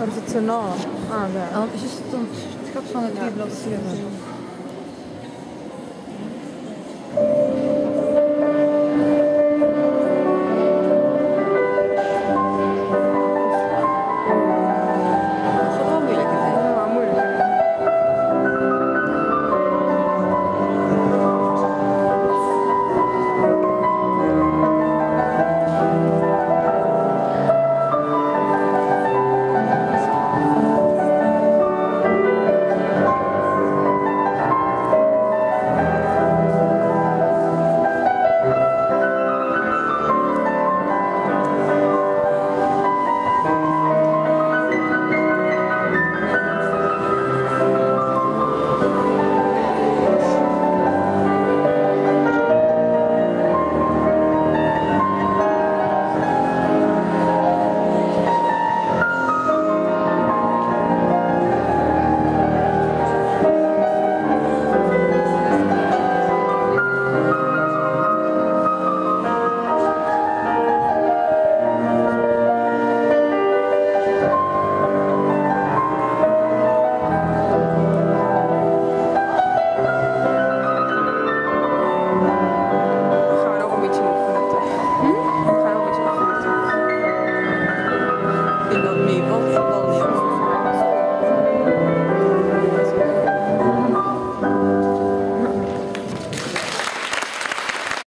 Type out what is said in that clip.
Maintenant. Ah, daar. En je stond het gat van het Ja. bladzijden. Oh.